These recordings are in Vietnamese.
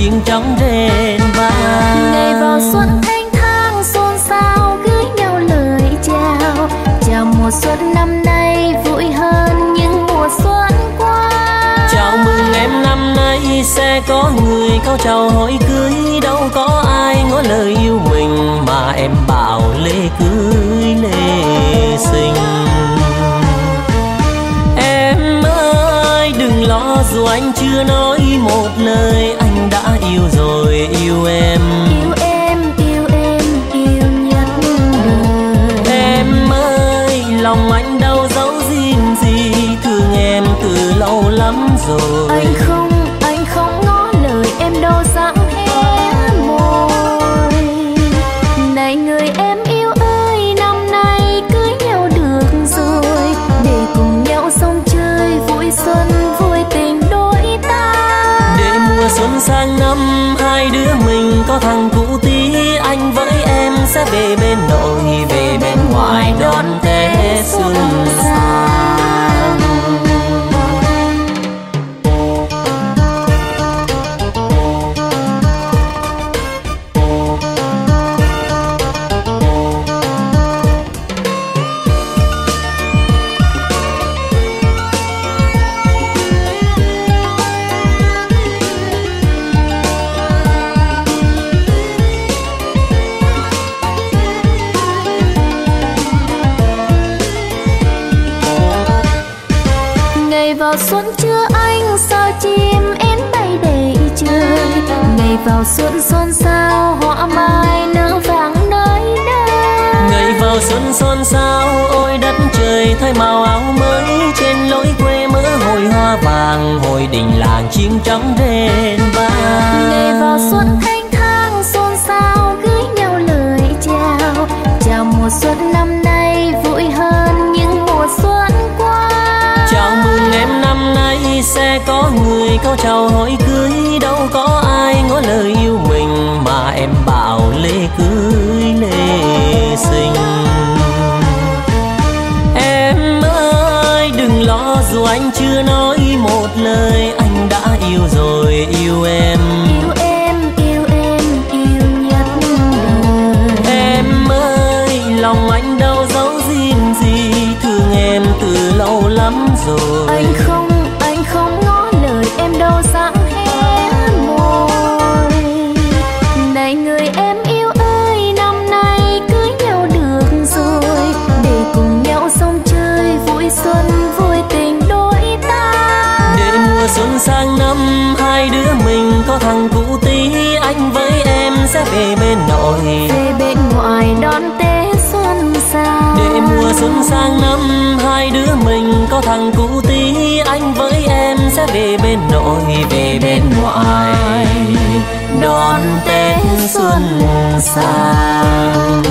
chim trống rền vang ngày vào xuân thanh thang xôn xao gửi nhau lời chào. Chào mùa xuân năm nay vui hơn những mùa xuân qua. Chào mừng em năm nay sẽ có người cao chào hỏi cưới. Đâu có ai ngỏ lời yêu mình mà em bảo lễ cưới lễ sinh. Em ơi đừng lo dù anh chưa nói một lời yêu em. Yêu em yêu em yêu nhất đời. Em ơi lòng anh đâu giấu gìn gì? Thương em từ lâu lắm rồi xuân xuân sao hoa mai nở vàng nơi đây. Ngày vào xuân xuân sao ôi đất trời thay màu áo mới. Trên lối quê mỡ hồi hoa vàng hồi đình làng chim trống rền vang. Ngày vào xuân thanh câu cao chào hỏi cưới, đâu có ai ngỏ lời yêu mình mà em bảo lễ cưới lễ sinh em ơi, đừng lo, dù anh chưa nói một lời về bên ngoài đón tết xuân sang để mùa xuân sang năm, hai đứa mình có thằng cũ tí. Anh với em sẽ về bên nội, về bên ngoài. Đón tết xuân sang.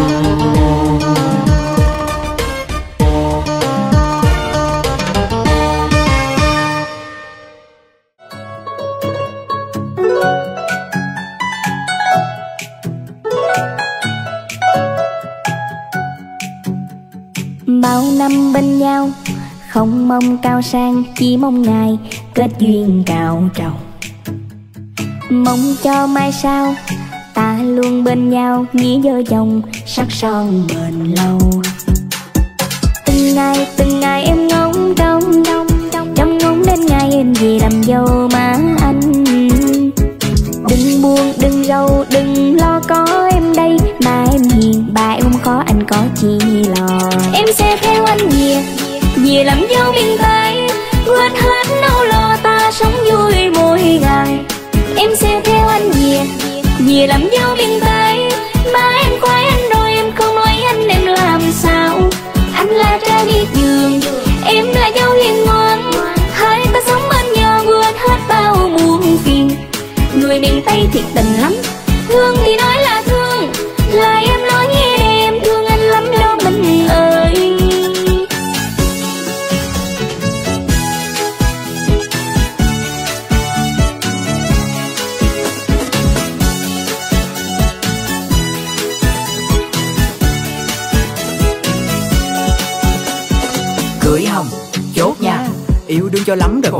Bao năm bên nhau. Không mong cao sang, chỉ mong ngày kết duyên cao trầu. Mong cho mai sau, ta luôn bên nhau nghĩa vợ chồng sắc son bền lâu. Từng ngày từng ngày em ngóng trông trông ngóng đến ngày em về làm dâu má anh. Đừng buồn, đừng rầu về làm dâu miền tây quên hết nỗi lo ta sống vui mỗi ngày. Em sẽ theo anh về về làm dâu miền tây ba em quay anh rồi, em không nói anh em làm sao. Anh là trai đi giường em là dâu hiền ngoan. Hai ta sống bên nhau quên hết bao muôn phiền. Người miền tây thiệt tình lắm.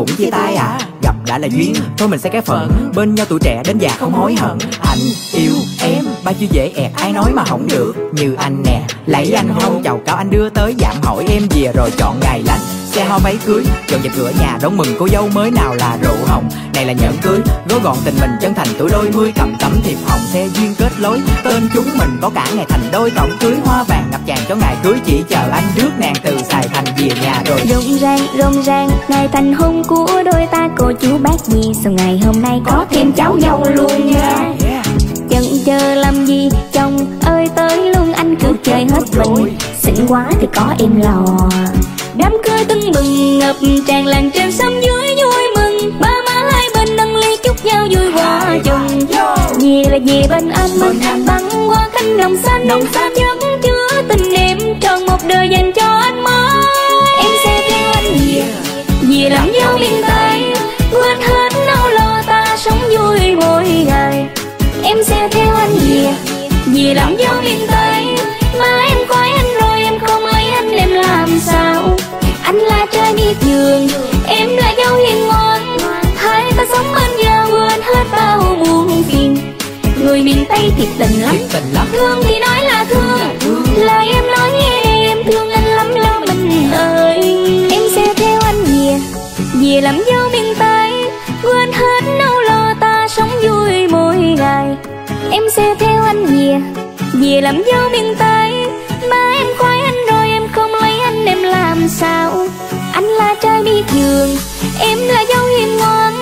Cũng chia tay à. Gặp đã là duyên, thôi mình sẽ cái phận. Bên nhau tuổi trẻ đến già không hối hận. Anh yêu em ba chữ dễ ẹt, ai nói mà không được. Như anh nè, lấy anh hôn chào cao anh đưa tới giảm hỏi em về rồi chọn ngày lành xe hoa váy cưới dọn dẹp cửa nhà đón mừng cô dâu mới nào là rượu hồng. Này là nhẫn cưới gói gọn tình mình chân thành tuổi đôi mươi cầm tấm thiệp hồng. Xe duyên kết lối tên chúng mình có cả ngày thành đôi tổng cưới hoa vàng. Ngập tràn cho ngày cưới chỉ chờ anh rước nàng từ xài thành về nhà rồi. Rộn ràng rộn ràng ngày thành hôn của đôi ta. Cô chú bác gì sau ngày hôm nay có thêm cháu dâu luôn nha. Chần chờ làm gì chồng ơi tới luôn anh cứ chơi hết mình. xinh quá thì có em lò đám cưới tưng bừng ngập tràn làng trên sông dưới vui mừng. Ba má hai bên nâng ly chúc nhau vui hòa chung. vì là về bên anh mình băng qua cánh đồng xanh. Đồng xanh. Vẫn chứa tình em tròn một đời dành cho anh mới. Em sẽ theo anh về. Về làm dâu miền tây quên hết nỗi lo ta sống vui mỗi ngày. Em sẽ theo anh về. Về làm dâu miền tây là miệt vườn em là dâu hiền ngoan hai ta sống bên nhau quên hết bao buồn phiền. Người miền tây thiệt tình lắm thương thì nói là thương. Lời em nói nghe em thương anh lắm lo mình ơi. Em sẽ theo anh về về làm dâu miền tây. Quên hết nỗi lo ta sống vui mỗi ngày. Em sẽ theo anh về về làm dâu miền tây. Mà em khoái anh rồi em không lấy anh em làm sao anh là trai đi thường, em là dâu hiền ngoan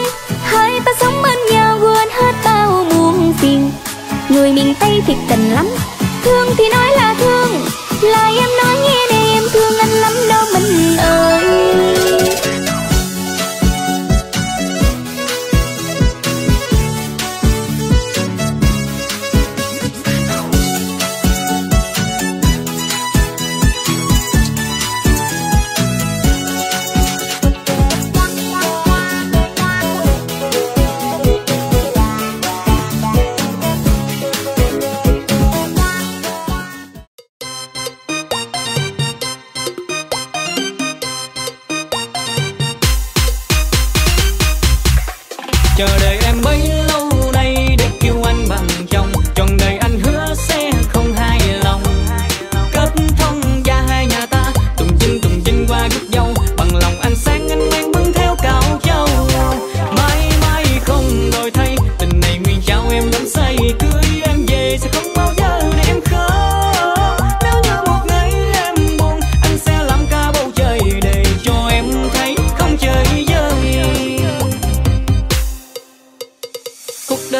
hai ta sống bên nhau quên hết bao muôn phiền. Người miền tây thiệt tình lắm, thương thì nói là thương, Là em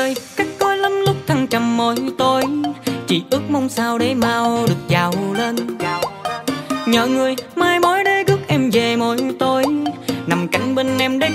cuộc đời cắt lắm lúc thăng trầm môi tôi chỉ ước mong sao để mau được giàu lên. Nhờ người mai mối để rước em về môi tôi nằm cạnh bên em để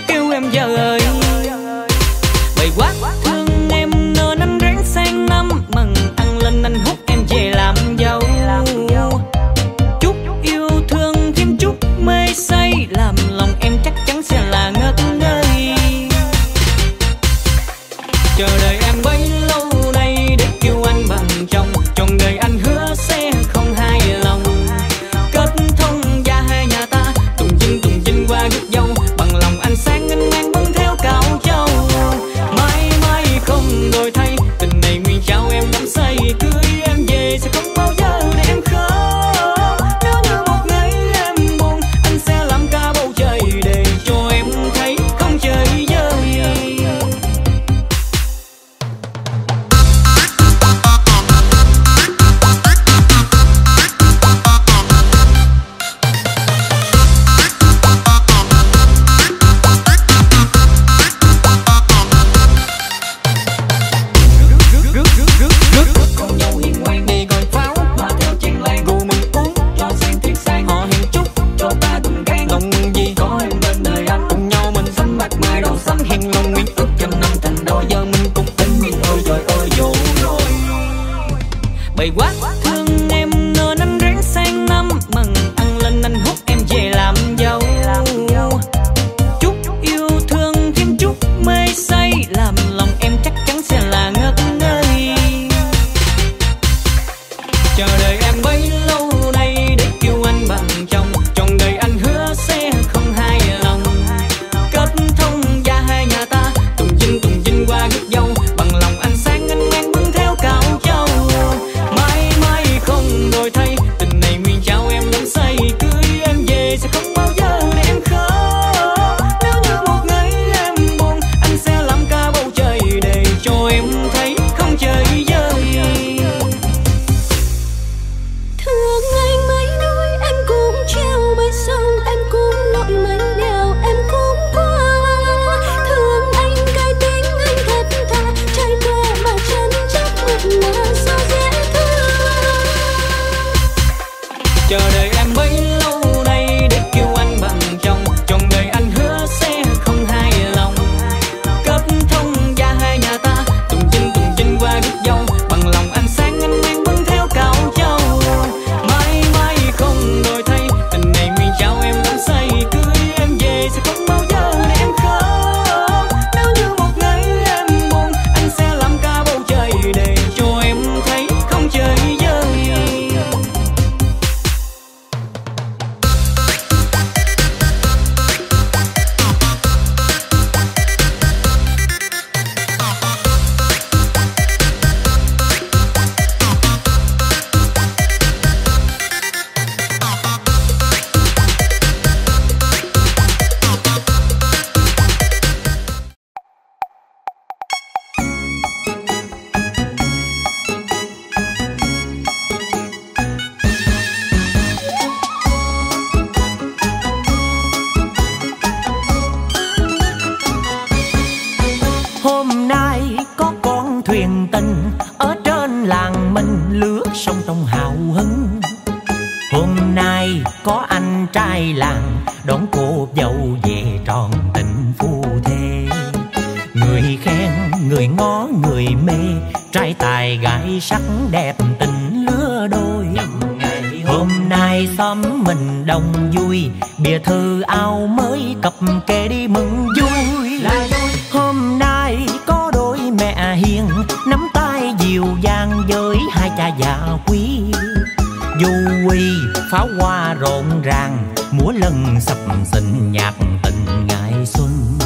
sình nhạc tình ngày xuân.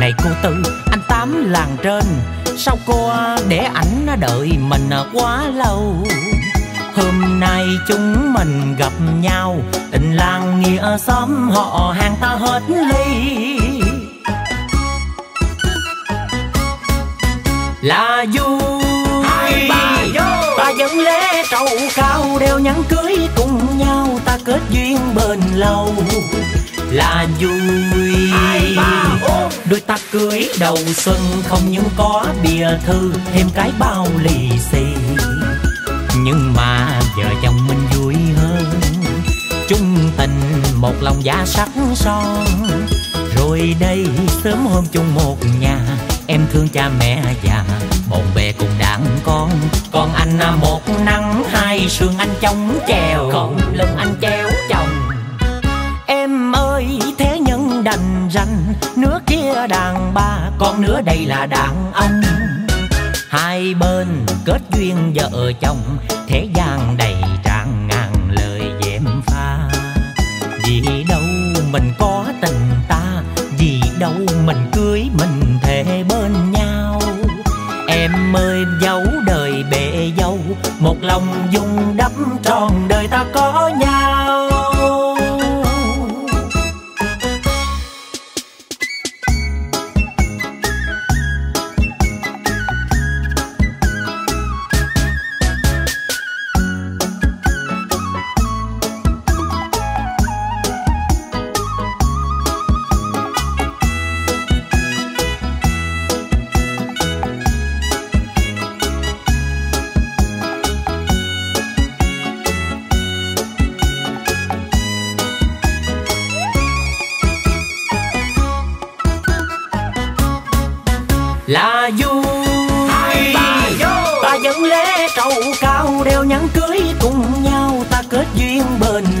Này cô tư anh tám làng trên sao cô để ảnh đợi mình quá lâu? Hôm nay chúng mình gặp nhau tình làng nghĩa xóm họ hàng ta hết ly. Là vui ta dẫn lễ trầu cao đeo nhẫn cưới cùng nhau kết duyên bền lâu là vui đôi ta cưới đầu xuân không những có bìa thư thêm cái bao lì xì. Nhưng mà vợ chồng mình vui hơn. Chung tình một lòng giá sắc son. Rồi đây sớm hôm chung một nhà em thương cha mẹ già bộn bề cùng đàn con còn anh một nắng hai sương anh chống chèo. Còn lưng anh treo chồng. Em ơi thế nhân đành ranh nước kia đàn ba con nữa đây là đàn ông. Hai bên kết duyên vợ chồng thế gian đầy tràn ngàn lời dèm pha. Vì đâu mình có tình ta vì đâu mình cưới mình mời dấu đời bệ dâu. Một lòng dung đắp tròn đời ta có nhau.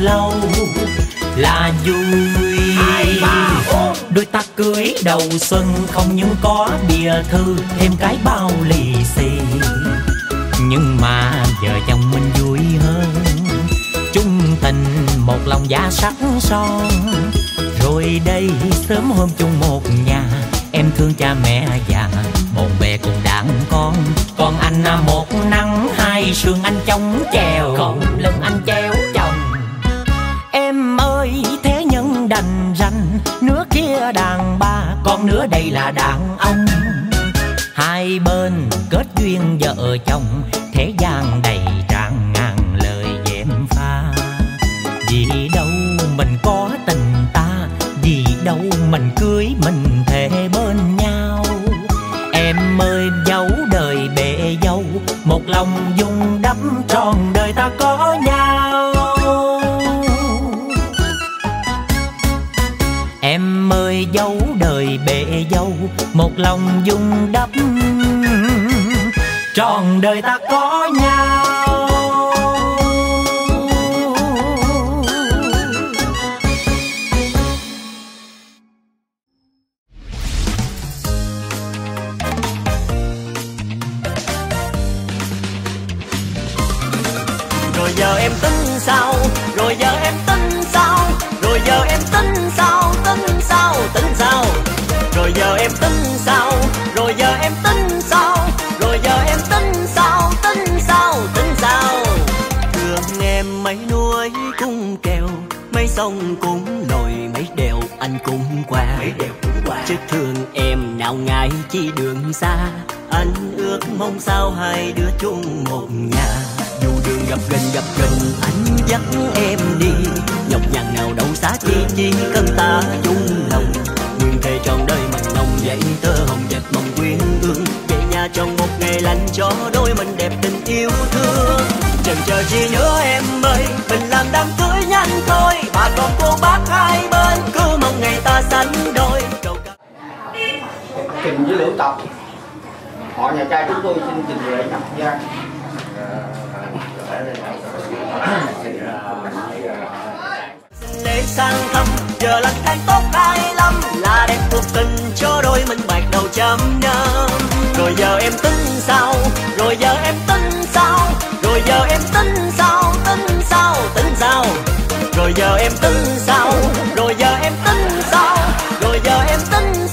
Lâu là vui. Đôi ta cưới đầu xuân không những có bìa thư thêm cái bao lì xì. Nhưng mà vợ chồng mình vui hơn. Chung tình một lòng giá sắc son. Rồi đây sớm hôm chung một nhà em thương cha mẹ già bộn bề cùng đàn con. Còn anh à, một nắng hai sương anh chống chèo còn lưng anh treo con nữa đây là đàn ông. Hai bên kết duyên vợ chồng, thế gian đầy tràn ngàn lời dèm pha. Vì đâu mình có tình ta, vì đâu mình cưới mình thề bên nhau. Em ơi, dấu đời bệ dâu, một lòng dung đắp tròn đời ta có. Lòng dung đắp. Trọn đời ta có nhau. Rồi giờ em tính sao? Rồi giờ em sông cũng nổi mấy đèo anh cũng qua. Mấy đèo cũng qua. Chứ thương em nào ngại chi đường xa. Anh ước mong sao hai đứa chung một nhà. Dù đường gặp gần gặp gần anh dắt em đi. Nhọc nhằn nào đâu xa chi chi cần ta chung lòng. Nguyện thề trọn đời mặn nồng dậy tơ hồng dệt mong quyến ương. Về nhà trong một ngày lành cho đôi mình đẹp tình yêu thương. Chần chờ chi nữa em ơi mình làm đám cưới trình tộc họ nhà trai chúng tôi xin trình lễ nhập gia. Lễ sang thăm, giờ là tháng tốt hai lắm là đẹp cuộc tình cho đôi mình bạc đầu chấm nhâm. Rồi giờ em tính sao? Rồi giờ em tính sao? Rồi giờ em tính sao? Tính sao? Tính sao? Rồi giờ em tính sao? Rồi giờ em tính sao? Rồi giờ em tính sao tính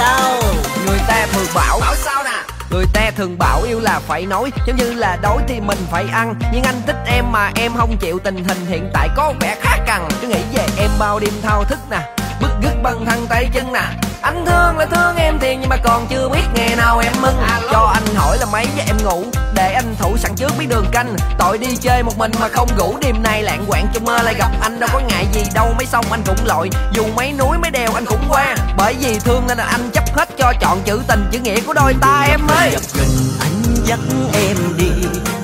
sao? Người ta thường bảo bảo sao nè? Người ta thường bảo yêu là phải nói giống như là đói thì mình phải ăn. Nhưng anh thích em mà em không chịu tình hình hiện tại có vẻ khá cằn. Cứ nghĩ về em bao đêm thao thức nè bức gứt bằng thân tay chân nè. Anh thương là thương em thiệt nhưng mà còn chưa biết ngày nào em mừng. Cho anh hỏi là mấy giờ em ngủ? Để anh thủ sẵn trước biết đường canh. Tội đi chơi một mình mà không ngủ đêm nay lạng quạng trong mơ lại gặp anh. Đâu có ngại gì đâu mấy sông anh cũng lội. Dù mấy núi mấy đèo anh cũng qua. Bởi vì thương nên là anh chấp hết cho chọn chữ tình chữ nghĩa của đôi ta em ơi. Gặp gần anh dắt em đi.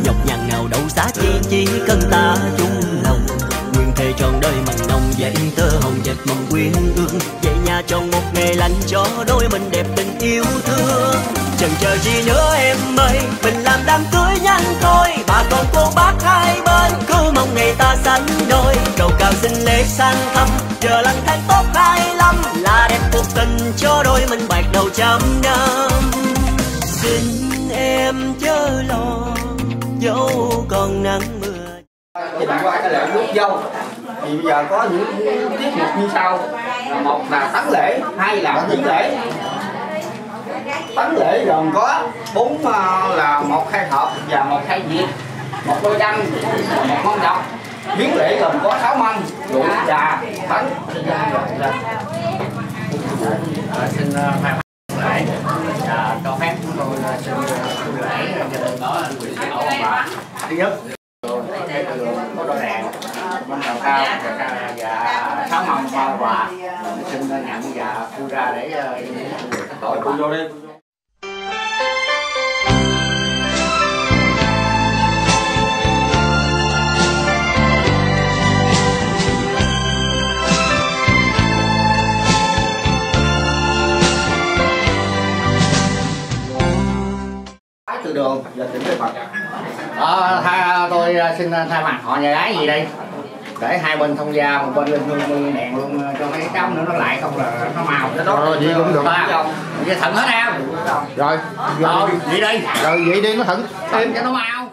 Nhọc nhằn nào đâu giá chi chỉ cần ta chung lòng trọn đời mặn nồng dậy tơ hồng dệt mong quyến ương. Về nhà trong một ngày lành cho đôi mình đẹp tình yêu thương. Chẳng chờ gì nữa em ơi, mình làm đám cưới nhanh thôi. Bà con cô bác hai bên, cứ mong ngày ta sánh đôi. Cầu cao xin lễ sang thăm chờ lành tháng tốt hai lăm. Là đẹp cuộc tình cho đôi mình bạc đầu trăm năm. Xin em chớ lo, dẫu còn nắng mưa trình qua cái lễ rước dâu. Thì bây giờ có những tiết mục như sau. Là một là tấn lễ hai là viếng lễ. Tấn lễ gồm có bốn ờ, là một khai hộp và một khai diệt một đôi đăng một món đọc. Viếng lễ gồm có sáu mâm rượu trà bánh xin thay mặt lễ và cho phép chúng tôi xin lễ. Gia đình đó quyền hậu bà thứ nhất có đôi đèn. Bên đầu cao và, và dạ, sáu mâm hoa quà xin nhận và thu ra để ờ, tội cô vô đi từ đường và tỉnh Tây Phật. Ờ, tha, tôi xin thay mặt họ nhà gái gì đây? Để hai bên thông gia một bên lên hương đèn luôn cho mấy cháu nữa nó lại không là nó màu cho nó Rồi, vậy cũng được. vậy thận hết em rồi rồi vậy đi. rồi vậy đi nó thận. Cho nó màu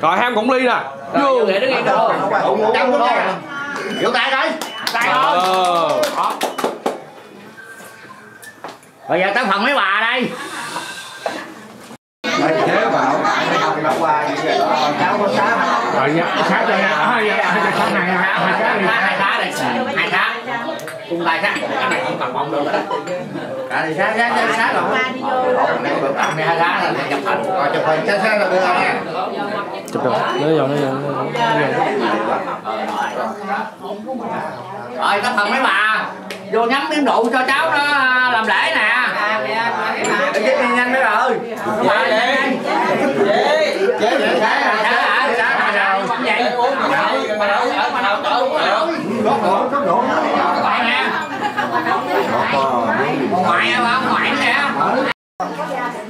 Rồi Rồi ham cũng ly nè. Rồi, để đứng yên đồ Cháu cũng nghe. Vỗ tay coi. tay Ờ. Bây giờ tới phần mấy bà đây? Rồi thế nó vậy rồi cháu có sáng. Rồi nha, sát cho nha dạ, dạ, sát này hai sát đi tháng hai tháng đây. Hai cùng tay khác. Cái này không cần bọng được đó. Cả sáng sáng sáng sáng rồi. Mười hai tháng là chụp hình. Rồi chụp hình sáng sáng là đưa nha. Chụp vô, lấy vô, lấy vô rồi có phần mấy bà vô nhắm miếng rượu cho cháu nó làm lễ nè chết đi nhanh rồi bà Chế rồi vậy bà bà ngoại nè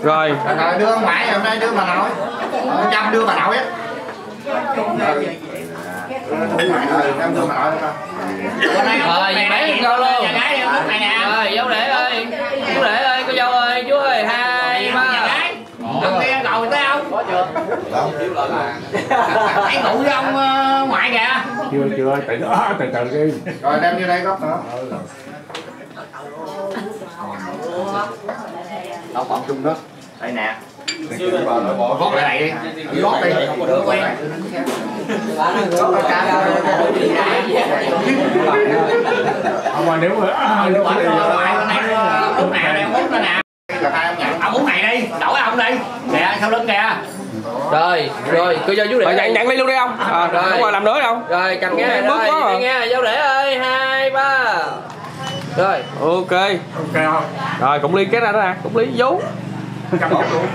Rồi Rồi đưa ông ngoại hôm nay đưa bà nội. Trăm đưa bà nội á. Trăm đưa bà nội không? Rồi, nhìn máy nhìn con luôn Rồi, dấu lễ ơi. Chú lễ ơi, cô dâu ơi, chú ơi Hai ba. ông kia rồi tới không? Có chưa? Hãy ngủ với ông ờ, ngoại kìa. Chưa, chưa, từ từ, từ từ đi. Rồi đem vô đây góc nữa. đâu còn chung đó đây nè. Gót lại này đi. Gót đi. Đứa quen gót cái cá Không mà nếu mà à, nếu mà bên này đây bún đó nè. Ông nhận. ông bún này đi. Đổi ông đi. Kìa sau lưng kìa Rồi, rồi, cô dâu chú lễ nhận, nhận ly luôn đi không? À, Rồi. không làm nữa đâu Rồi, cầm nghe Bước quá à. đi nghe, dâu lễ ơi Hai ba. Rồi, Ok. Ok không? Rồi cũng ly cái ra đó nè, cũng ly vú Cầm cầm luôn.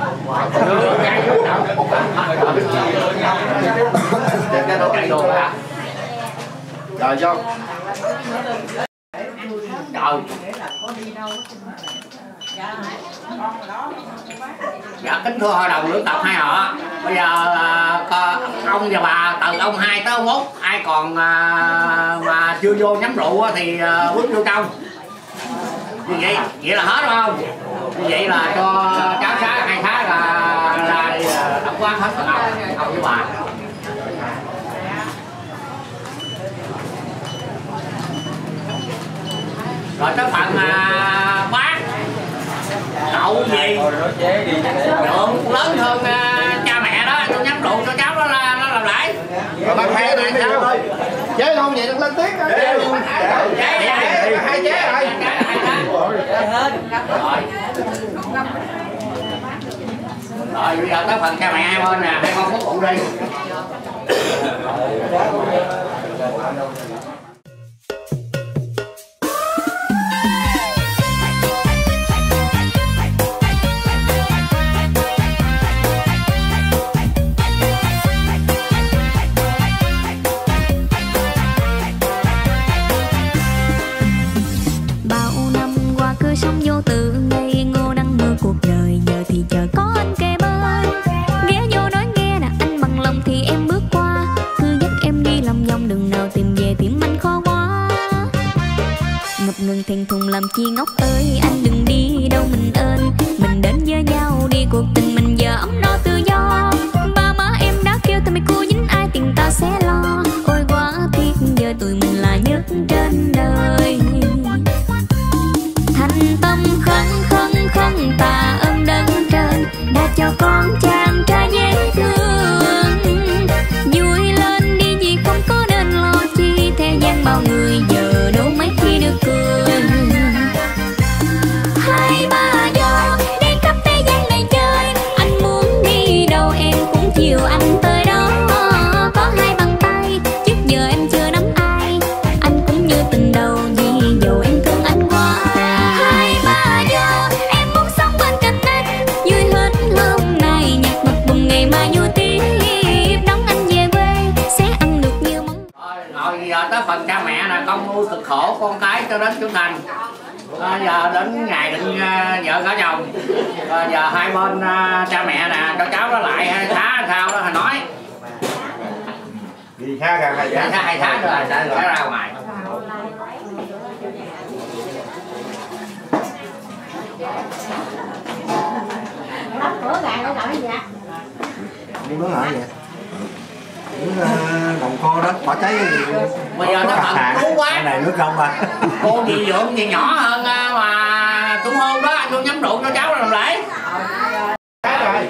cái đồ chạy đồ hả Rồi vô. trời dạ kính thưa hội đồng lưỡng tập hai họ bây giờ à, ông và bà, từ ông hai tới ông út ai còn à, mà chưa vô nhắm rượu thì à, bước vô trong như vậy vậy là hết đúng không vậy là cho cháu xá hai tháng là là đóng quán hết rồi. Ông với bà rồi tới phần à, bác. Cậu gì? Lớn hơn à, bác hai này sao? Chế không vậy đừng lên tiếng. Chế luôn. chế Chế hai chế rồi. rồi. Rồi. Bây giờ tới phần cha mẹ hai bên nè. Hai con hút rượu đi thẹn thùng làm chi ngốc ơi. Anh đừng đi đâu mình ơn mình đến với nhau, đi cuộc tình mình giờ ấm no tự do. Ba má em đã kêu tao mày cô dính ai tiền ta sẽ lo. Ôi quá tiếc, giờ tụi mình là nhất trên đời. Thành tâm khấn khấn khấn, tạ ơn đấng trên. Đã cho con trai giờ tới phần cha mẹ là con nuôi cực khổ con cái cho đến trưởng thành. À, giờ đến ngày định uh, vợ cả chồng. À, giờ hai bên uh, cha mẹ nè cho cháu nó lại hay thá sao đó hồi nói. Gì khác ra hay hai khác. thá hai thá rồi sẽ ra ngoài. Đi mướn ở vậy. Mướn ờ, đồng kho đó, bỏ cháy cái gì Bây giờ nó hàng. cứu quá. Cái này nước không à. Cô dì dưỡng thì nhỏ hơn à, mà cũng hôn đó tôi nhắm rượu cho cháu làm lễ rồi.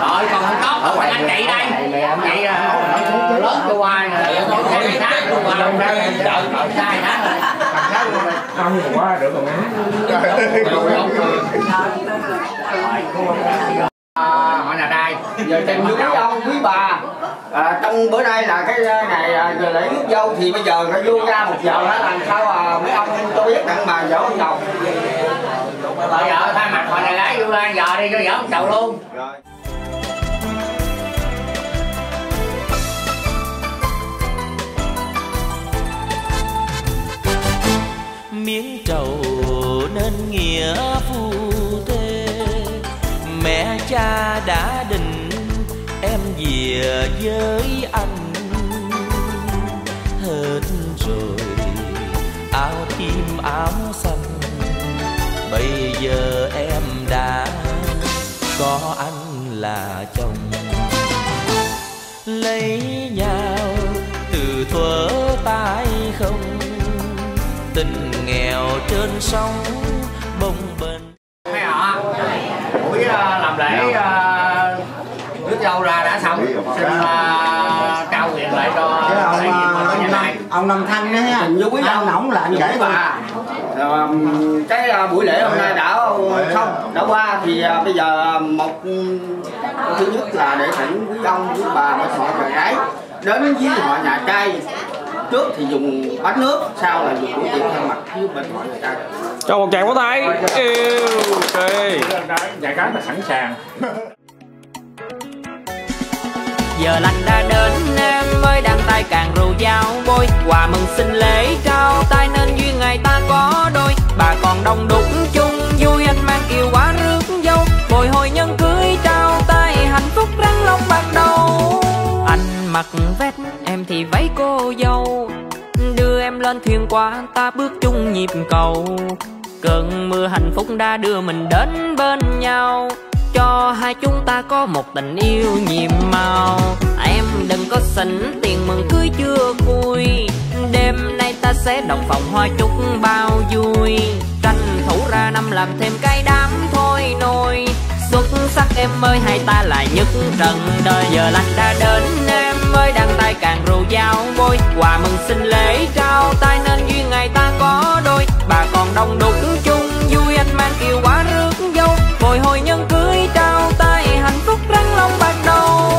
Còn không tốt Ở ngoài anh chị đây. Chị à, lớn cho hoài rồi. Có hai tháng luôn mà. Sai tháng rồi Không quá được rồi À, hỏi là đây? Giờ tìm quý ông quý bà. À, trong bữa nay là cái ngày à, giờ lễ rước dâu thì bây giờ nó vô ra một giờ đó làm sao à, mấy ông cho biết đặng bà dỗ ông chồng? Bây giờ thay mặt họ này lái vô ra giờ đi cho dỗ ông chồng luôn. Miếng trầu nên nghĩa mẹ cha đã định em về với anh. Hết rồi, áo tim áo xanh, bây giờ em đã có anh là chồng. Lấy nhau từ thuở tay không, tình nghèo trên sông bồng bềnh mấy họ buổi à, làm lễ rước dâu ra đã xong. Xin à, trao quyền lại cho Cái ông, đại diện ờ, ông, nhà này. ông Năm Thanh đó ha. Quý Ông nổng là anh tôi bà Ờ, cái buổi lễ hôm nay đã xong đã qua thì bây giờ một thứ nhất là để thỉnh quý ông quý bà và họ nhà gái đến với họ nhà trai trước thì dùng bánh nước sau là dùng củ tiệc thay mặt với bên họ nhà trai cho một tràng pháo tay. Yêu ok. Nhà gái mà sẵn sàng. Giờ lành đã đến em mới đăng tay càng rượu giao bôi. Quà mừng sinh lễ trao tay nên duyên ngày ta có đôi. Bà còn đông đúc chung qua ta bước chung nhịp cầu. Cơn mưa hạnh phúc đã đưa mình đến bên nhau. Cho hai chúng ta có một tình yêu nhiệm màu. Em đừng có xỉn, tiền mừng cưới chưa vui Đêm nay ta sẽ đồng phòng hoa chúc bao vui. Tranh thủ ra năm làm thêm cái đám thôi nôi. Xuất sắc em ơi, hai ta là nhất trần đời. Giờ lành đã đến, em ơi, đăng tay càng rượu dao môi. Quà mừng xin lễ trao tay nên Bà còn đông chung, vui anh mang kiều quá rước dâu. Bồi hồi nhân cưới trao tay, hạnh phúc răng long bắt đầu.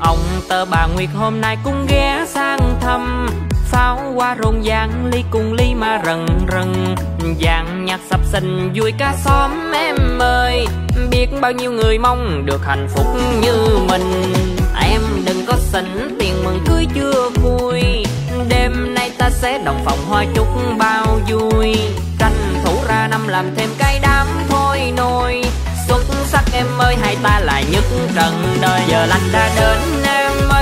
Ông tơ bà Nguyệt hôm nay cũng ghé sang thăm. Pháo hoa rộn ràng, ly cùng ly mà rần rần. Dàn nhạc sập sình vui cả xóm em ơi. Biết bao nhiêu người mong được hạnh phúc như mình. Em đừng có xỉn tiền mừng cưới chưa vui. Đêm nay ta sẽ đồng phòng hoa chúc bao vui. Tranh thủ ra năm làm thêm cái đám thôi nôi. Xuất sắc em ơi, hai ta lại nhất trần đời. Giờ lành đã đến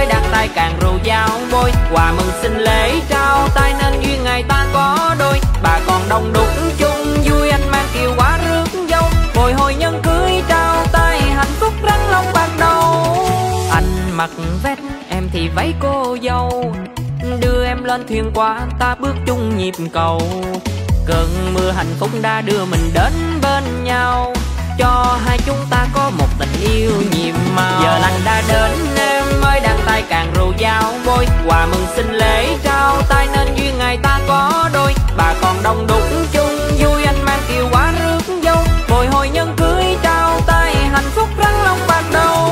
tới đặt tay càng rượu giao bôi Quà mừng xin lễ trao. Tay nên duyên ngày ta có đôi, Bà còn đông đúc chung. Vui anh mang kiều quá rước dâu Bồi hồi nhân cưới trao. Tay hạnh phúc răng long ban đầu. Anh mặc vest, em thì váy cô dâu. Đưa em lên thuyền qua, ta bước chung nhịp cầu. Cơn mưa hạnh phúc đã đưa mình đến bên nhau. Cho hai chúng ta có một tình yêu nhiệm màu. Giờ lành đã đến, em ơi đang tay càng rượu giao bôi Quà mừng xin lễ trao tay nên duyên ngày ta có đôi. Bà còn đông đúc chung, vui anh mang kiều quá rước dâu. Bồi hồi nhân cưới trao tay, hạnh phúc răng lòng bạc đầu.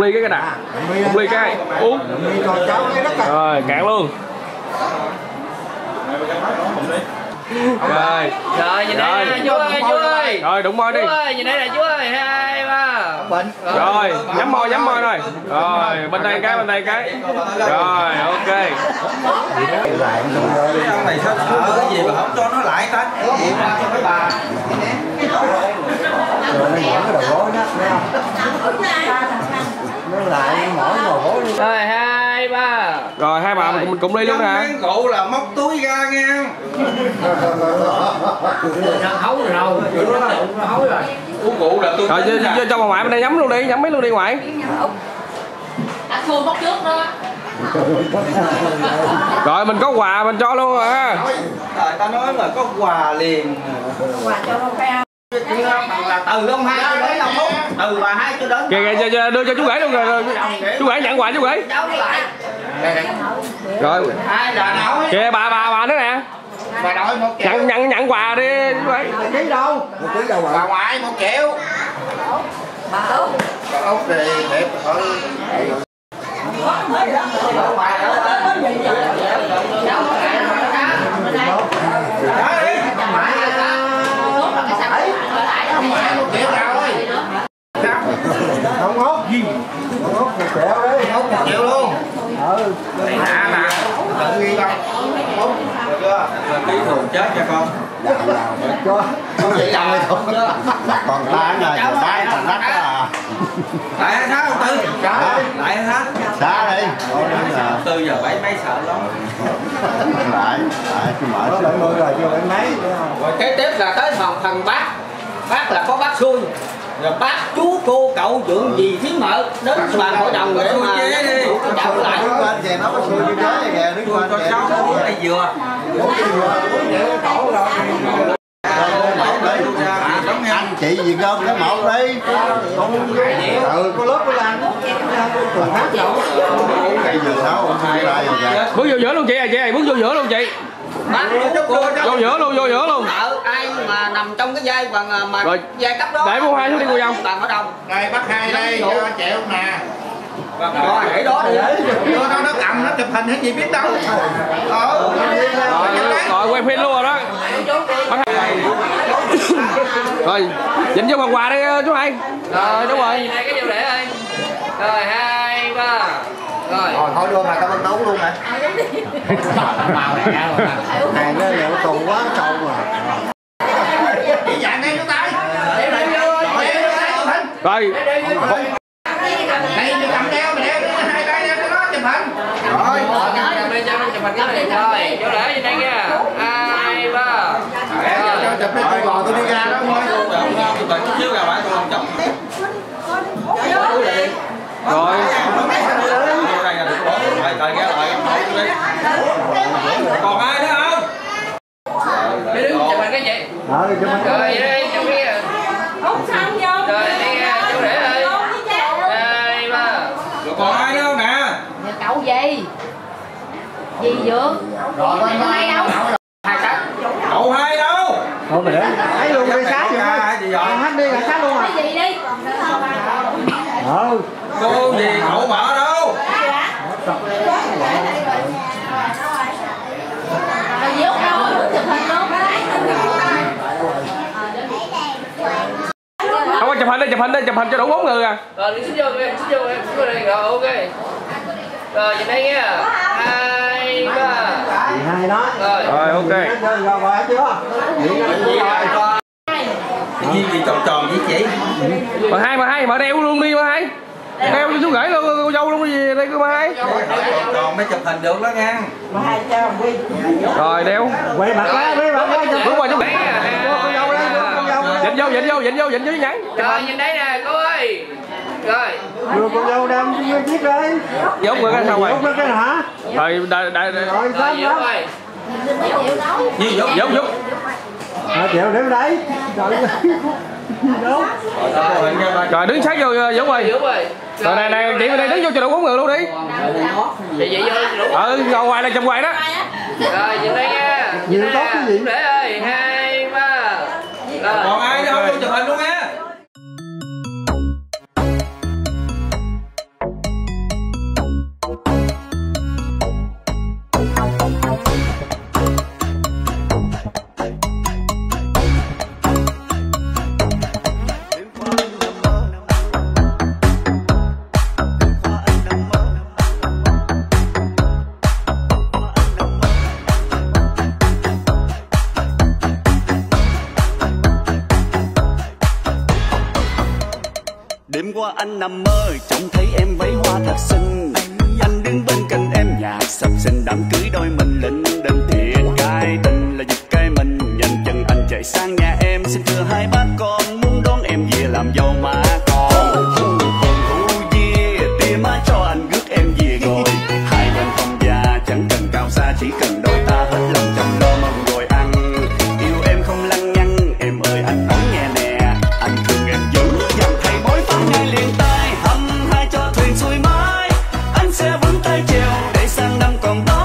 Chợ, ung ly cái cái nè. Ung ly cái, uống Rồi, cạn luôn. Rồi Rồi, nhìn đây nè, chú ơi, chú ơi. Rồi, đụng môi đi. Chú ơi, nhìn đây nè, chú ơi, hai, ba. Rồi, nhắm môi, nhắm môi thôi. Rồi, bên đây cái, bên đây cái. Rồi, ok. Cái này. Sao cái gì mà không cho nó lại ta? Rồi, hai, ba. Rồi, hai bà mình cùng ly luôn nè. Miếng rượu là móc túi ra nghe. Hấu rồi đâu, nó hấu rồi. Uống rượu là tôi Rồi, cho, cho, cho bà ngoại bên đây nhắm luôn đi, nhắm mấy luôn đi ngoại. Anh thua bóc trước đó. Rồi, mình có quà mình cho luôn à. Trời ta nói là có quà liền. quà cho đâu phải từ ông hai cho đến ông út, từ bà hai cho đến. Kìa, kìa, cho, cho, đưa cho chú rể luôn rồi, Chú rể nhận quà chú lại. Rồi, kìa bà, bà, bà nữa nè Bà nội một triệu. Nhận, nhận, nhận quà đi chú rể Một ký đâu? Một ký đâu Bà ngoại một triệu. bà út Bà út thì đẹp thôi. không ngốt gì Kéo ngốt một đấy ngốt một luôn ừ nè nè tự nhiên không được chưa là ký thường chết cho con cho không vậy chồng này còn ta là giờ đá thành đất à lại hai tháng tư lại hai tháng Xá đi tư giờ mấy mấy sợ lắm lại lại tôi mở cho mười rồi chưa phải mấy Rồi kế tiếp là tới phòng thần bác Bác là có bác xui rồi bác chú cô cậu trưởng gì thím mợ đến bàn hội đồng để mà chào lại. Nó có xui như thế vừa anh chị gì gom cái một đi. Ừ. Có lớp của lan còn hát đâu cây vừa sáu hai giờ dạ Bước vô giữa luôn chị ơi, chị bước vô giữa luôn chị Vô giữa luôn, vô giữa luôn. Ở ai mà nằm trong cái giai phần à, mà Rồi. giai cấp đó Để mua hai xuống đi cô dông. bàn hội đồng. Đây bắt hai đây cho chẹo nè rồi để đó đi. Nó nó nó cầm nó chụp hình hay gì biết đâu. Ờ Rồi, rồi quay phim luôn rồi đó. Rồi, dịnh vô phần quà đi chú hai. Rồi, đúng rồi hai cái điều lễ ơi. Rồi hai ba rồi rồi thôi đưa mà tao bên đấu luôn này ra rồi hàng nó liệu tù quá trâu mà chỉ dạng ngay cái tay để lại vô để lại chụp hình Rồi, đây như cầm đeo mà đeo hai tay đeo cái đó chụp hình rồi rồi chụp hình cái này rồi vô lễ như đây nha hai ba cho chụp đi tôi gò tôi đi ra đó thôi chút xíu ra bãi tôi làm chồng rồi còn ai nữa không để đứng chụp hình cái gì Rồi, cho mình Rồi đây, trong kia. Uống xong vô. Rồi đi chú rể ơi. Hai ba. Rồi còn ai nữa không nè? Nhà cậu gì? Gì Dượng? Rồi, có hay đâu? Hai cái. Cậu hai đâu? Thôi mình để Thấy luôn đi sát rồi? Hát đi là sát luôn à Cái gì đi? Ừ Cô gì cậu mở đâu? Rồi dốt đâu? Chụp hình luôn. không có chụp hình đi chụp hình cho đủ bốn người à Rồi đi xích vô em, xích vô em, xích vô đây. Rồi ok. Rồi nhìn đây nha. Hai ba. Hai đó Rồi. rồi ok Rồi chưa gì gì tròn tròn với chị? mà hai mà hai mà đeo luôn đi mà hai đeo xuống gãy luôn cô dâu luôn cái gì đây cơ mà hai Tròn tròn mới chụp hình được đó nha. Mà hai cho quy rồi đeo Quay mặt ra, quay mặt ra cho đúng rồi đúng rồi Con dâu đây, con dâu đây dịnh vô dịnh vô dịnh vô dịnh vô nhắn Rồi nhìn đây nè cô ơi. Rồi. Vừa con dâu đem viết đây giống người cái sao rồi nó cái hả rồi đại đại Rồi Rồi sao dốt rồi. Gì dốt giống giống Mà chịu đến đấy Rồi đứng sát vô giống rồi Dốt rồi. rồi này này chị bên đây đứng vô cho đủ bốn người luôn đi Vậy vậy vô đủ. ờ ngồi ngoài là chồng ngoài đó Rồi nhìn đây nha. Nhìn tốt đây cái gì? Rể ơi. Ba. Rồi. Còn Anh nằm mơ trông thấy em váy hoa thật xinh. Anh đứng bên cạnh em nhạc sập xinh đám cưới đôi mình lĩnh tay chèo để sang năm còn đón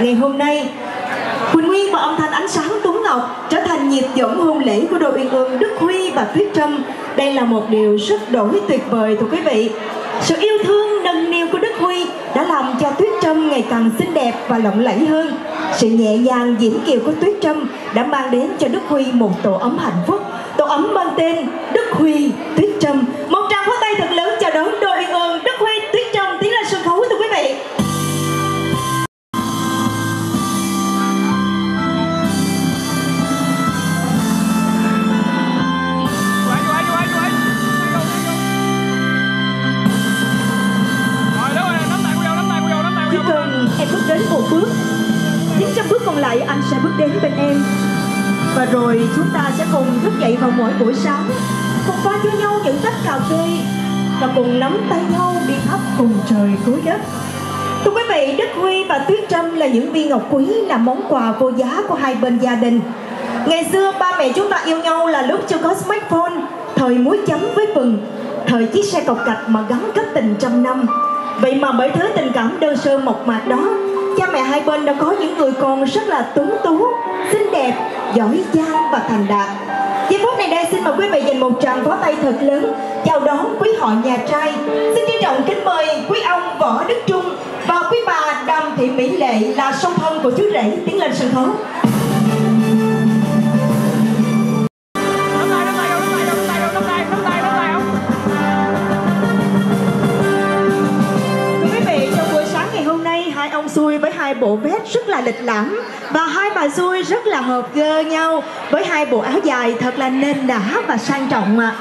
Ngày hôm nay, Quỳnh Nguyên và âm thanh ánh sáng Tuấn Ngọc trở thành nhịp dẫn hôn lễ của đội uyên ương Đức Huy và Tuyết Trâm. Đây là một điều rất đổi tuyệt vời thưa quý vị. Sự yêu thương nâng niu của Đức Huy đã làm cho Tuyết Trâm ngày càng xinh đẹp và lộng lẫy hơn. Sự nhẹ nhàng diễn kiều của Tuyết Trâm đã mang đến cho Đức Huy một tổ ấm hạnh phúc. Tổ ấm mang tên Đức Huy chúng ta sẽ cùng thức dậy vào mỗi buổi sáng Cùng pha cho nhau những tách cà phê Và cùng nắm tay nhau đi khắp cùng trời cuối đất Thưa quý vị, Đức Huy và Tuyết Trâm là những viên ngọc quý là món quà vô giá của hai bên gia đình. Ngày xưa ba mẹ chúng ta yêu nhau là lúc chưa có smartphone Thời muối chấm với vừng Thời chiếc xe cọc cạch mà gắn kết tình trăm năm. Vậy mà bởi thứ tình cảm đơn sơ mộc mạc đó Cha mẹ hai bên đã có những người con rất là tuấn tú, xinh đẹp, giỏi giang và thành đạt. Giây phút này đây xin mời quý vị dành một tràng pháo tay thật lớn Chào đón quý họ nhà trai. Xin trân trọng kính mời quý ông Võ Đức Trung Và quý bà Đàm Thị Mỹ Lệ là song thân của chú rể tiến lên sân khấu. Xuôi xui với hai bộ vest rất là lịch lãm và hai bà xui rất là hợp gơ nhau với hai bộ áo dài thật là nền đã và sang trọng ạ.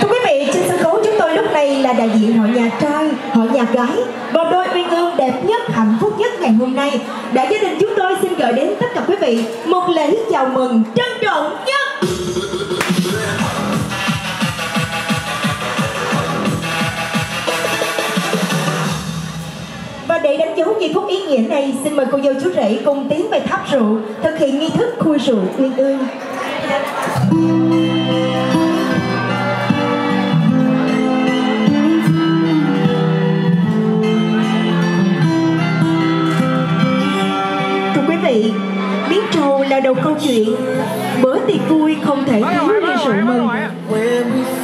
Thưa quý vị, trên sân khấu chúng tôi lúc này là đại diện họ nhà trai, họ nhà gái và đôi uyên ương đẹp nhất, hạnh phúc nhất ngày hôm nay. Đại gia đình chúng tôi xin gửi đến tất cả quý vị một lễ chào mừng trân trọng nhất. Để đánh dấu giây phút ý nghĩa này, xin mời cô dâu chú rể cùng tiến về tháp rượu, thực hiện nghi thức khui rượu uyên ương. Thưa quý vị, miếng trầu là đầu câu chuyện Bữa tiệc vui không thể thiếu ly rượu mừng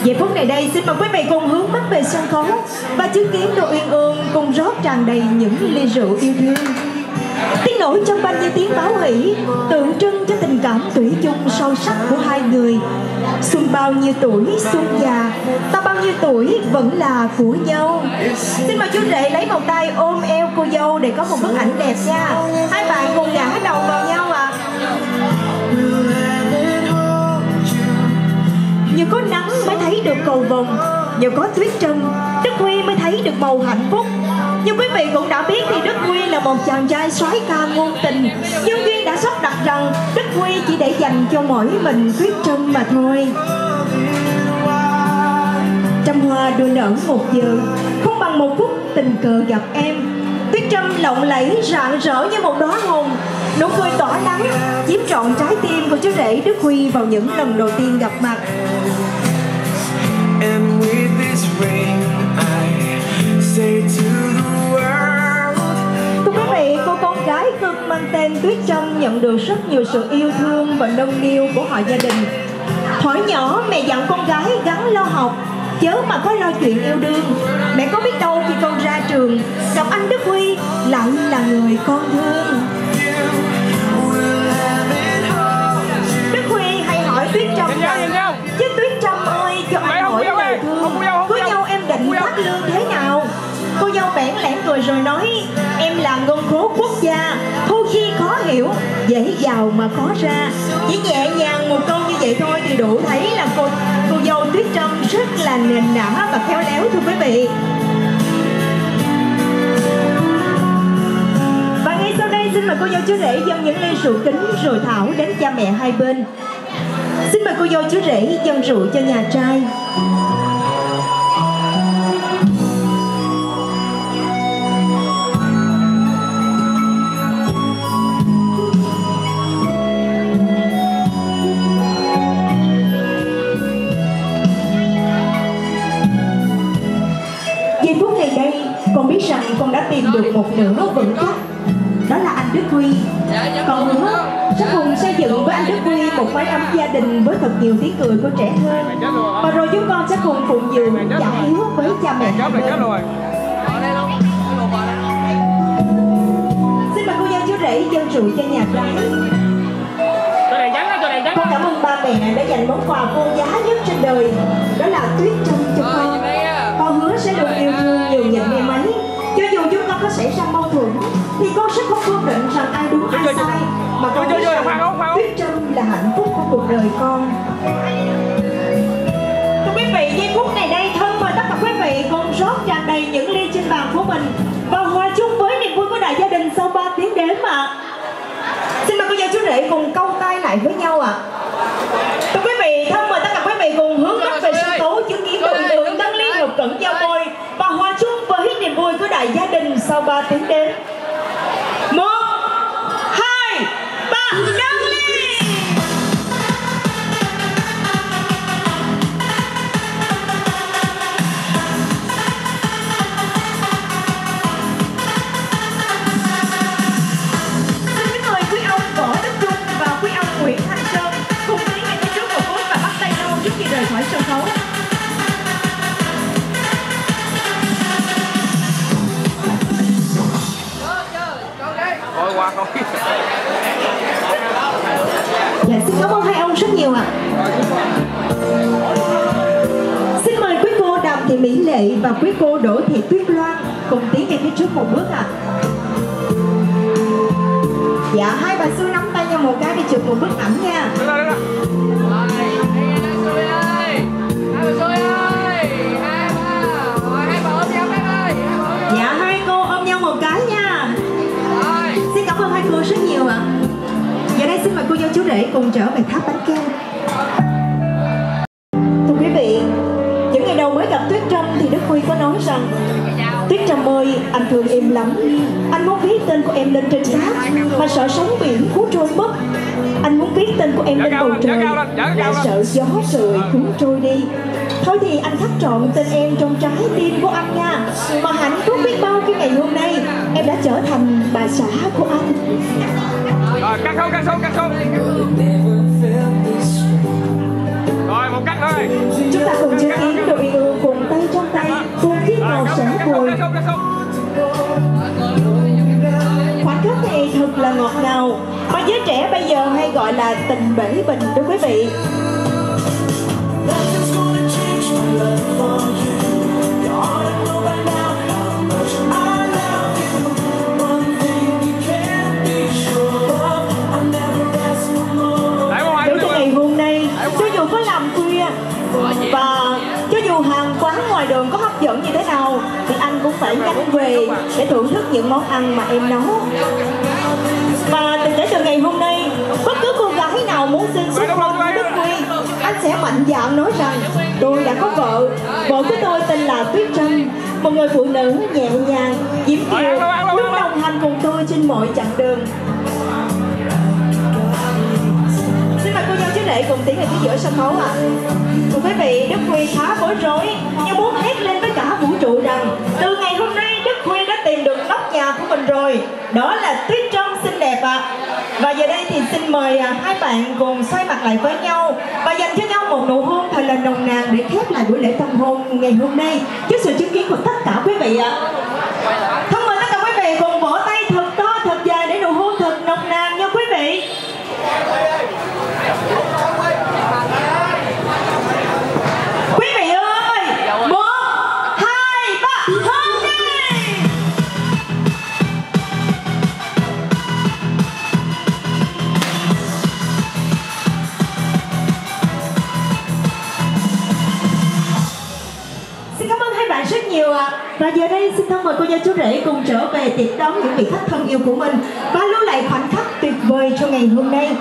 Giây phút này đây, xin mời quý vị cùng hướng mắt về sân khấu Và chứng kiến đội uyên ương cùng rót tràn đầy những ly rượu yêu thương. Tiếng nổi trong ban như tiếng báo hỷ, Tượng trưng cho tình cảm thủy chung sâu sắc của hai người. Xuân bao nhiêu tuổi xuân già, Ta bao nhiêu tuổi vẫn là của nhau. Xin mời chú rể lấy một tay ôm eo cô dâu Để có một bức ảnh đẹp nha. Hai bạn cùng ngã đầu vào nhau. Cầu vồng. Nhờ có tuyết trân Đức Huy mới thấy được màu hạnh phúc. Như quý vị cũng đã biết thì Đức Huy là một chàng trai soái ca ngôn tình. Nhưng Duyên đã sắp đặt rằng Đức Huy chỉ để dành cho mỗi mình tuyết trân mà thôi. Trăm hoa đua nở một giờ, Không bằng một phút tình cờ gặp em. Tuyết trâm lộng lẫy, rạng rỡ như một đóa hồng. Nụ cười tỏa nắng, Chiếm trọn trái tim của chú rể Đức Huy vào những lần đầu tiên gặp mặt. And with this ring, I say to the world. Thưa quý vị, cô con gái cưng mang tên Tuyết Trâm nhận được rất nhiều sự yêu thương và nâng niu của họ gia đình. Thổi nhỏ mẹ dặn con gái gắn lo học, chớ mà có lo chuyện yêu đương mẹ có biết đâu khi con ra trường gặp anh Đức Huy lại là người con thương rồi nói, em là ngân khố quốc gia thu chi khó hiểu, dễ giàu mà khó ra. Chỉ nhẹ nhàng một câu như vậy thôi thì đủ thấy là cô cô dâu tuyết trâm rất là nền nã và khéo léo thưa quý vị. Và ngay sau đây xin mời cô dâu chú rể dâng những ly rượu kính rồi thảo đến cha mẹ hai bên. Xin mời cô dâu chú rể dâng rượu cho nhà trai. Được một nửa vững chắc Đó là anh Đức Huy. Con hứa sẽ cùng xây dựng với anh Đức Huy một mái ấm gia đình với thật nhiều tiếng cười của trẻ thơ Và rồi chúng con sẽ cùng phụng dưỡng trả hiếu với cha mẹ Xin mời cô dâu chú rể dân rượu cho nhà gái. Con cảm ơn ba mẹ đã dành món quà vô giá nhất trên đời. Đó là tuyết trâm cho con Con hứa sẽ được yêu thương nhiều nhịn em ấy Cho dù chúng có xảy ra mâu thuẫn Thì con sẽ không quyết định rằng ai đúng ai sai. Mà con biết rằng tuyết trâm là hạnh phúc của cuộc đời con. Thưa quý vị, giây phút này đây thân mời tất cả quý vị cùng rót tràn đầy những ly trên bàn của mình. Và hòa chung với niềm vui của đại gia đình sau 3 tiếng đếm ạ. Xin mời cô dâu chú rể cùng câu tay lại với nhau ạ. Thưa quý vị, thân mời tất cả quý vị cùng hướng mắt về sân khấu chứng kiến đội tượng Tân Liên Ngọc Cẩn giao môi và hòa chung với niềm vui của đại gia đình sau 3 tiếng đếm. Một, hai, ba, qua không Dạ, xin cảm ơn hai ông rất nhiều ạ. Xin mời quý cô Đàm Thị Mỹ Lệ và quý cô Đỗ Thị Tuyết Loan cùng tiến về phía trước một bước ạ. Dạ, hai bà xui nắm tay nhau một cái đi chụp một bức ảnh nha. Dạ, ơn rất nhiều ạ. Giờ đây xin mời cô dâu chú rể cùng trở về tháp bánh keo. Thưa quý vị, những ngày đầu mới gặp Tuyết Trâm thì Đức Huy có nói rằng Tuyết Trâm ơi, anh thương em lắm Anh muốn viết tên của em lên trên tháp Mà sợ sóng biển cuốn trôi mất Anh muốn viết tên của em lên bầu trời Lại sợ gió rời cuốn trôi đi Thôi thì anh khắc trọn tên em trong trái tim của anh nha. Mà hạnh phúc biết bao khi ngày hôm nay Em đã trở thành bà xã của anh. Rồi cắt không cắt không cắt không. Rồi một cắt thôi. Chúng ta cùng chứng kiến đôi yêu cùng tay trong tay Cùng chiếc màu sẻ cùi. Khoảnh khắc này thật là ngọt ngào. Mà giới trẻ bây giờ hay gọi là tình bể bình đó quý vị ngoài đường có hấp dẫn như thế nào Thì anh cũng phải nhắn về Để thưởng thức những món ăn mà em nấu. Và từ kể từ ngày hôm nay Bất cứ cô gái nào muốn xin xuất hôn Anh sẽ mạnh dạn nói rằng Tôi đã có vợ Vợ của tôi tên là Tuyết Trâm Một người phụ nữ nhẹ nhàng Diễm kiều Luôn đồng hành cùng tôi trên mọi chặng đường Xin mời cô dâu chú rể cùng tiến về phía giữa sân khấu ạ. Thưa quý vị, Đức Huy khá bối rối nhưng muốn hét lên với cả vũ trụ rằng từ ngày hôm nay Đức Huy đã tìm được nóc nhà của mình rồi. Đó là Tuyết Trâm xinh đẹp ạ. Và giờ đây thì xin mời à, hai bạn cùng xoay mặt lại với nhau Và dành cho nhau một nụ hôn thật là nồng nàn để khép lại buổi lễ tân hôn ngày hôm nay. Trước sự chứng kiến của tất cả quý vị ạ. Giờ đây, xin thân mời cô giáo chú rể cùng trở về tiệc đón những vị khách thân yêu của mình và lưu lại khoảnh khắc tuyệt vời cho ngày hôm nay.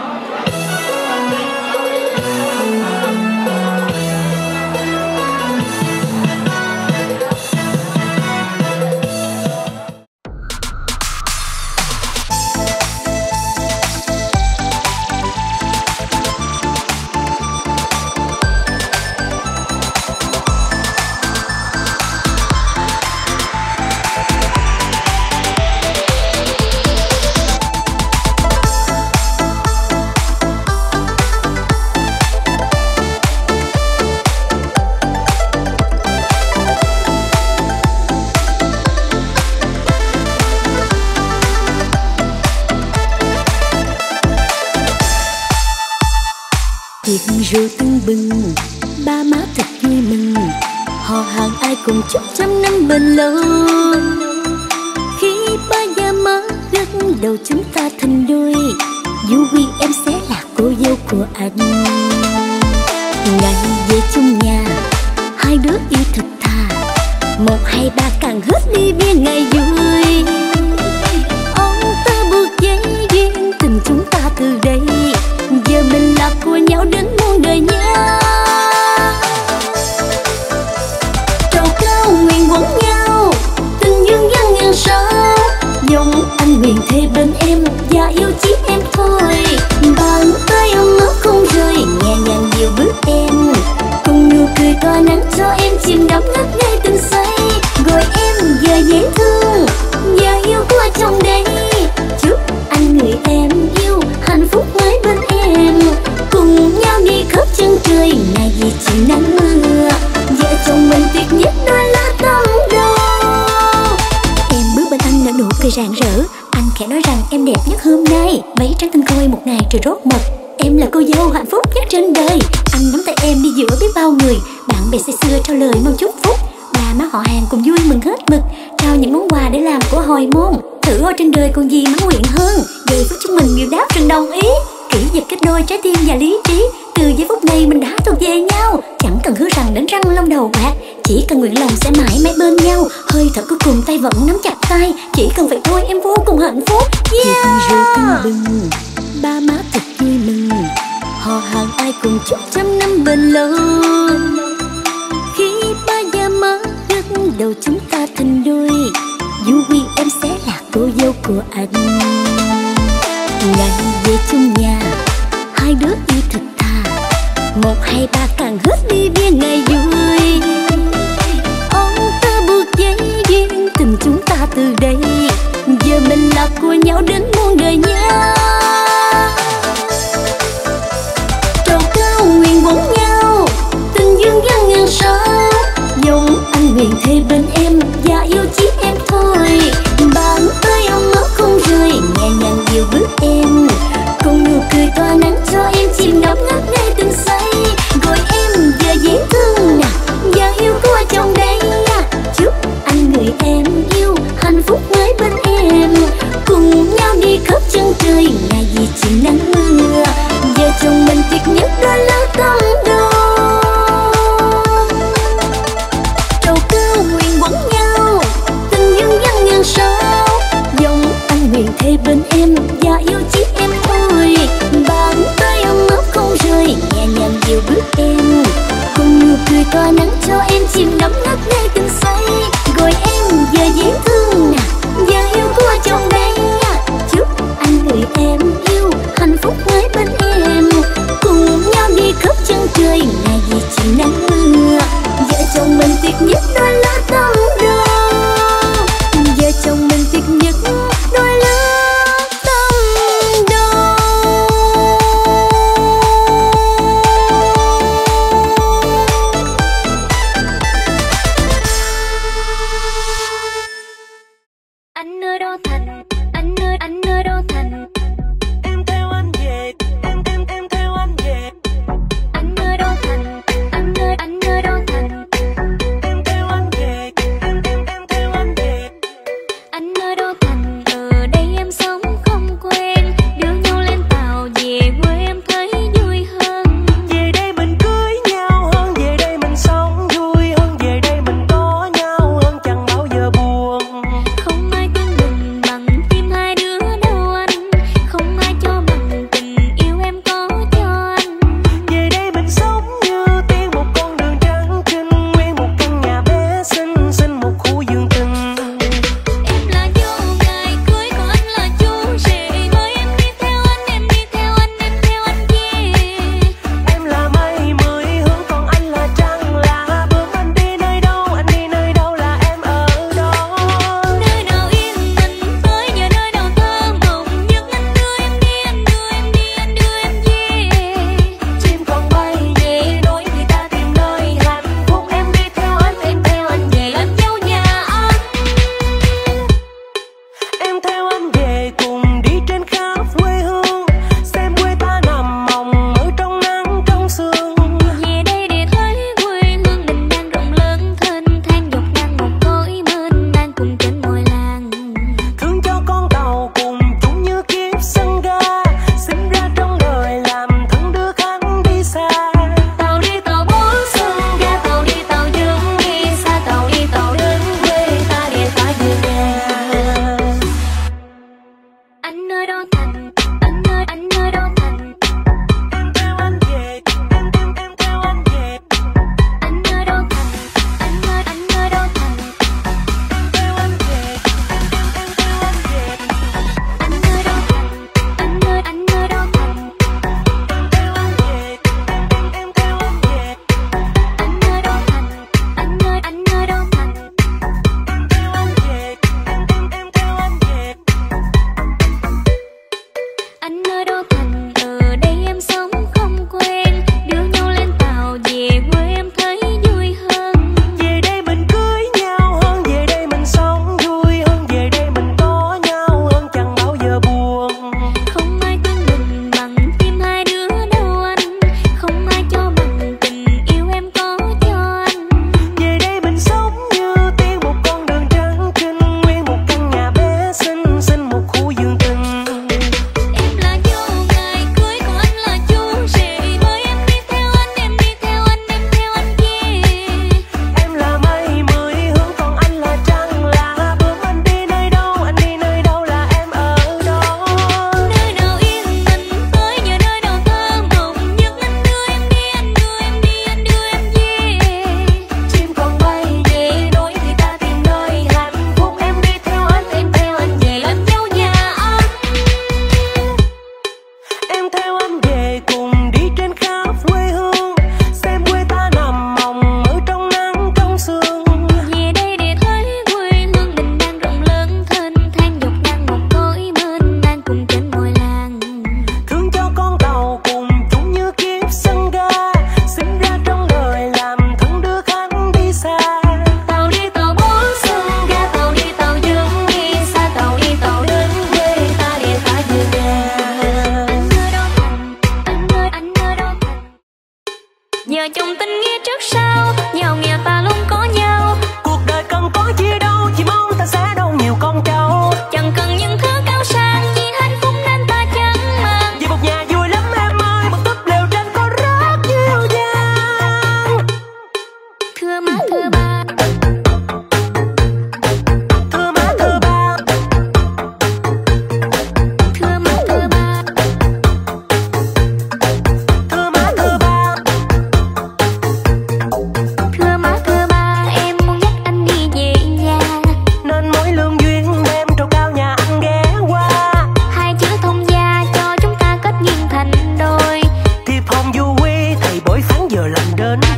Thở cuối cùng tay vẫn nắm chặt tay Chỉ cần vậy thôi em vô cùng hạnh phúc. Yeah. Thì con bừng Ba má thật vui mừng. Họ hàng ai cùng chúc trăm năm bền lâu. Khi ba gia má gật đầu chúng ta thành đôi dù Yui em sẽ là cô dâu của anh. Ngày về chung nhà Hai đứa yêu thật thà. Một hai ba càng hết đi viên ngày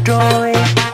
joy.